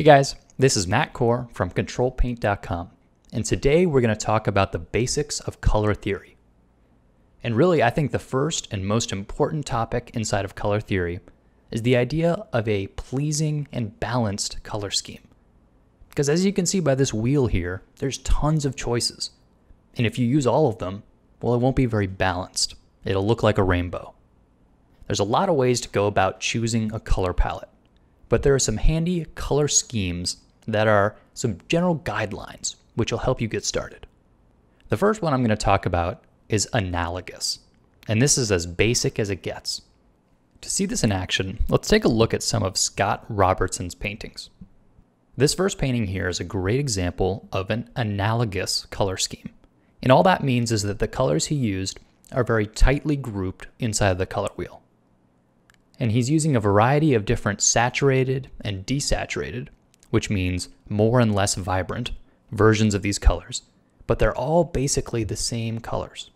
Hey guys, this is Matt Kohr from CtrlPaint.com, and today we're going to talk about the basics of color theory. And really, I think the first and most important topic inside of color theory is the idea of a pleasing and balanced color scheme. Because as you can see by this wheel here, there's tons of choices. And if you use all of them, well, it won't be very balanced. It'll look like a rainbow. There's a lot of ways to go about choosing a color palette but there are some handy color schemes that are some general guidelines which will help you get started. The first one I'm going to talk about is analogous, and this is as basic as it gets. To see this in action, let's take a look at some of Scott Robertson's paintings. This first painting here is a great example of an analogous color scheme. And all that means is that the colors he used are very tightly grouped inside of the color wheel and he's using a variety of different saturated and desaturated, which means more and less vibrant, versions of these colors, but they're all basically the same colors.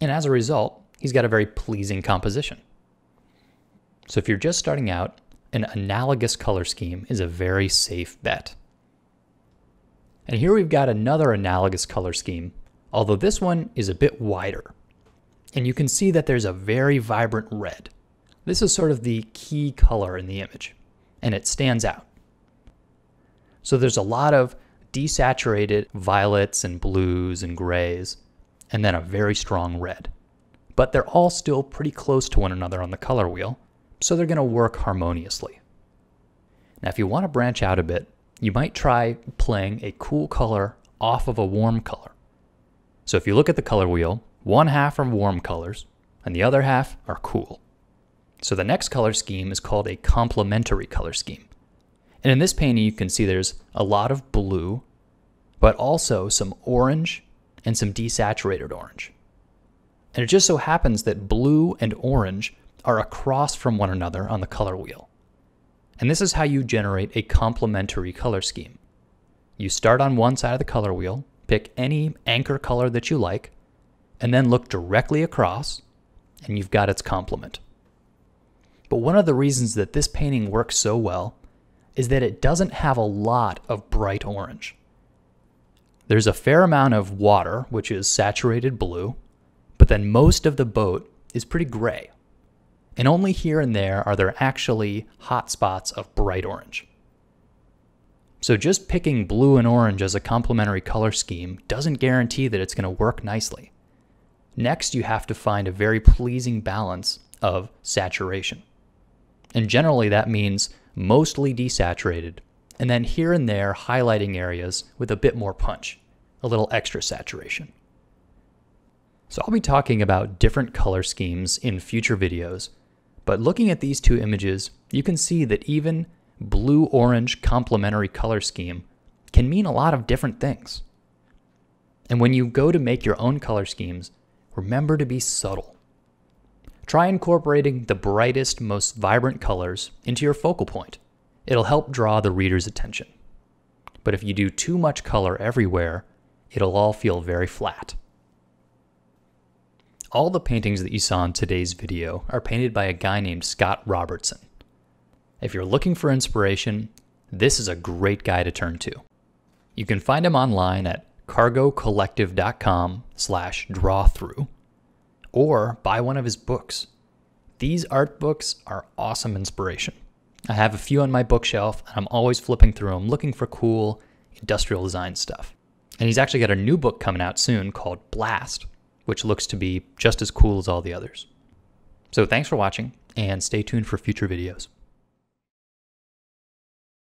And as a result, he's got a very pleasing composition. So if you're just starting out, an analogous color scheme is a very safe bet. And here we've got another analogous color scheme, although this one is a bit wider. And you can see that there's a very vibrant red. This is sort of the key color in the image, and it stands out. So there's a lot of desaturated violets and blues and grays, and then a very strong red. But they're all still pretty close to one another on the color wheel, so they're going to work harmoniously. Now, if you want to branch out a bit, you might try playing a cool color off of a warm color. So if you look at the color wheel, one half are warm colors, and the other half are cool. So the next color scheme is called a complementary color scheme. And in this painting, you can see there's a lot of blue, but also some orange and some desaturated orange. And it just so happens that blue and orange are across from one another on the color wheel. And this is how you generate a complementary color scheme. You start on one side of the color wheel, pick any anchor color that you like, and then look directly across, and you've got its complement. But one of the reasons that this painting works so well is that it doesn't have a lot of bright orange. There's a fair amount of water, which is saturated blue, but then most of the boat is pretty gray. And only here and there are there actually hot spots of bright orange. So just picking blue and orange as a complementary color scheme doesn't guarantee that it's going to work nicely. Next, you have to find a very pleasing balance of saturation. And generally, that means mostly desaturated, and then here and there highlighting areas with a bit more punch, a little extra saturation. So I'll be talking about different color schemes in future videos, but looking at these two images, you can see that even blue-orange complementary color scheme can mean a lot of different things. And when you go to make your own color schemes, remember to be subtle. Try incorporating the brightest, most vibrant colors into your focal point. It'll help draw the reader's attention. But if you do too much color everywhere, it'll all feel very flat. All the paintings that you saw in today's video are painted by a guy named Scott Robertson. If you're looking for inspiration, this is a great guy to turn to. You can find him online at cargocollective.com slash drawthrough or buy one of his books. These art books are awesome inspiration. I have a few on my bookshelf, and I'm always flipping through them looking for cool industrial design stuff. And he's actually got a new book coming out soon called Blast, which looks to be just as cool as all the others. So thanks for watching, and stay tuned for future videos.